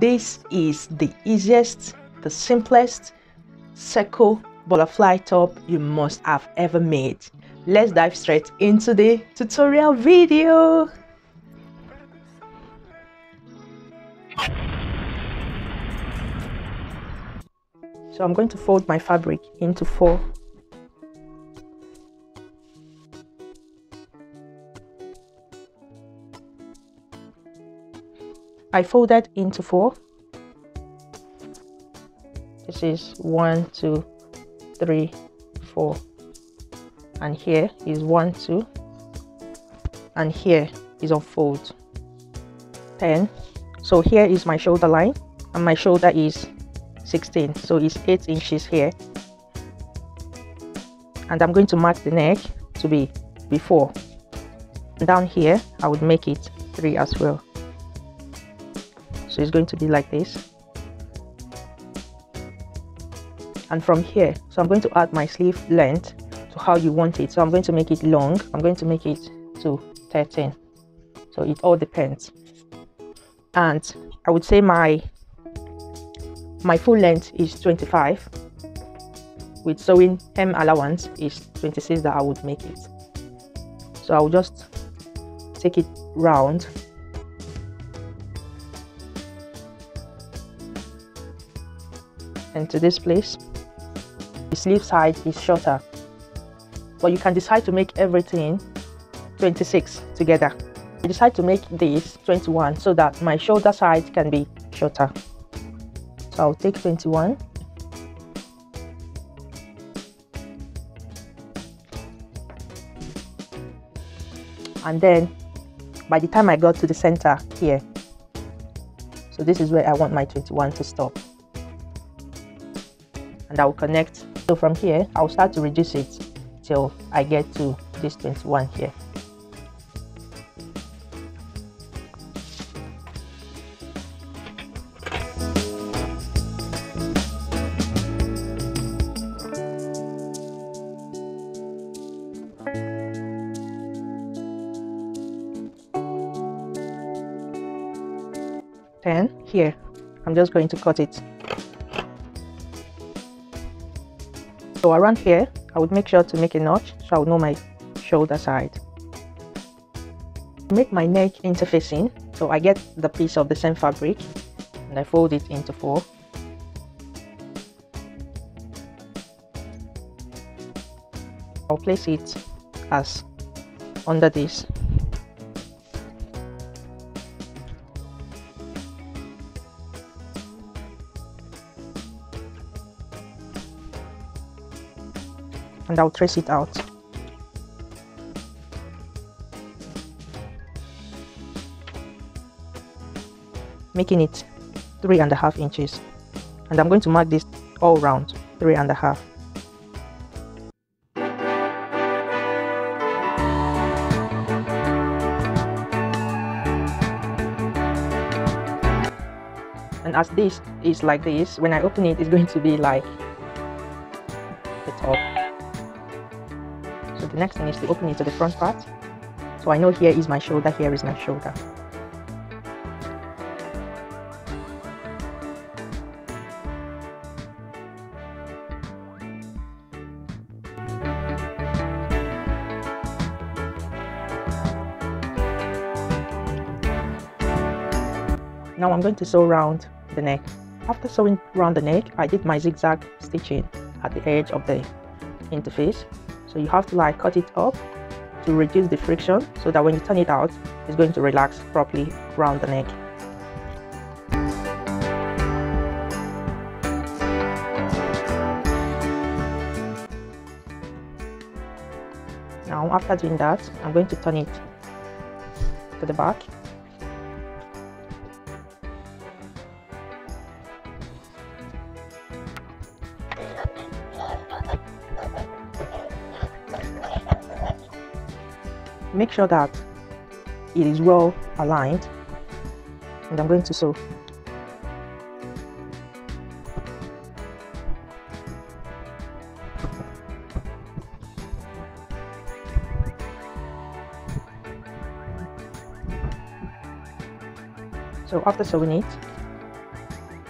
this is the easiest the simplest circle butterfly top you must have ever made. Let's dive straight into the tutorial video. So i'm going to fold my fabric into four I folded into four. This is one, two, three, four. And here is one, two. And here is unfold. 10. So here is my shoulder line and my shoulder is 16. So it's 8 inches here. And I'm going to mark the neck to be before. Down here, I would make it 3 as well so it's going to be like this. And from here so I'm going to add my sleeve length to how you want it. So I'm going to make it long. I'm going to make it to 13 so it all depends. And I would say my my full length is 25 with sewing hem allowance is 26 that I would make it. So I'll just take it round into this place. The sleeve side is shorter, but you can decide to make everything 26 together. I decide to make this 21 so that my shoulder side can be shorter. So I'll take 21. And then by the time I got to the center here, so this is where I want my 21 to stop and I will connect. So from here, I'll start to reduce it till I get to this 21 here. Then here, I'm just going to cut it So around here, I would make sure to make a notch so I would know my shoulder side. Make my neck interfacing so I get the piece of the same fabric and I fold it into four. I'll place it as under this and I'll trace it out. Making it three and a half inches. And I'm going to mark this all round, three and a half. And as this is like this, when I open it, it's going to be like the top the next thing is to open it to the front part. So I know here is my shoulder here is my shoulder. Now I'm going to sew around the neck. After sewing around the neck, I did my zigzag stitching at the edge of the interface so you have to like cut it up to reduce the friction so that when you turn it out it's going to relax properly around the neck. Now after doing that i'm going to turn it to the back make sure that it is well aligned. And I'm going to sew. So after sewing it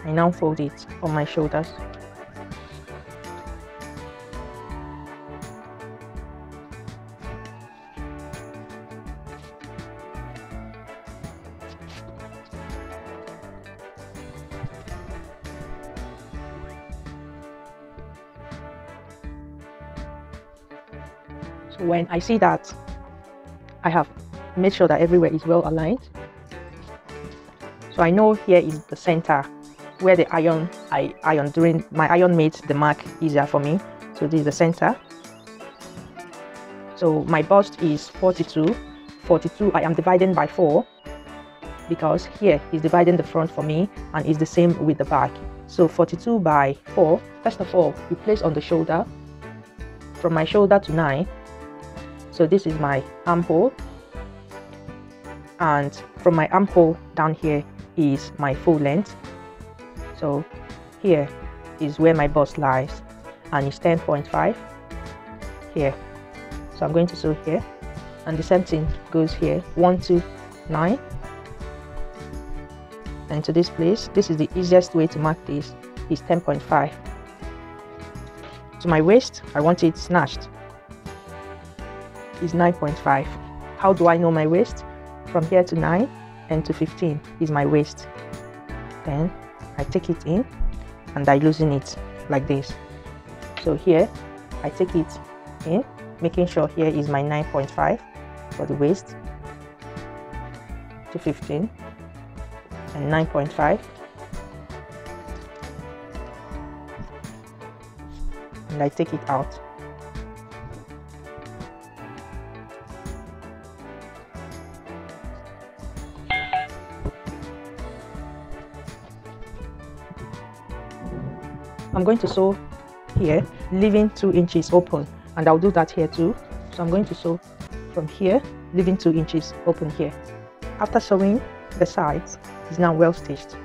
I now fold it on my shoulders When I see that I have made sure that everywhere is well aligned. So I know here is the center where the iron I iron during my iron made the mark easier for me. So this is the center. So my bust is 42. 42 I am dividing by 4 because here is dividing the front for me and is the same with the back. So 42 by 4, first of all, you place on the shoulder from my shoulder to 9 so this is my armhole. And from my armhole down here is my full length. So here is where my bust lies. And it's 10.5 here. So I'm going to sew here. And the same thing goes here. 1 2 9 and to this place this is the easiest way to mark this is 10.5 to my waist I want it snatched is 9.5. How do I know my waist? From here to 9 and to 15 is my waist. Then I take it in and I loosen it like this. So here I take it in, making sure here is my 9.5 for the waist to 15 and 9.5 and I take it out I'm going to sew here leaving two inches open and I'll do that here too. So I'm going to sew from here leaving two inches open here. After sewing the sides is now well stitched.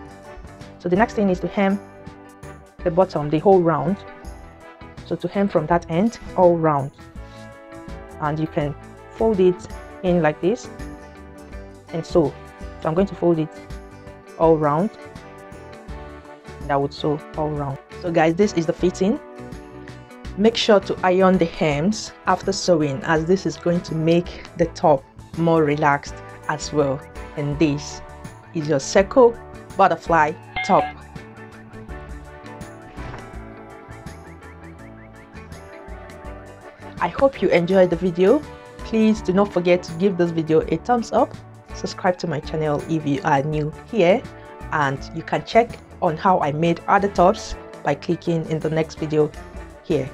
So the next thing is to hem the bottom the whole round. So to hem from that end all round. And you can fold it in like this and sew. So I'm going to fold it all round. And I would sew all round so guys this is the fitting. Make sure to iron the hems after sewing as this is going to make the top more relaxed as well. And this is your circle butterfly top. I hope you enjoyed the video. Please do not forget to give this video a thumbs up. Subscribe to my channel if you are new here. And you can check on how I made other tops by clicking in the next video here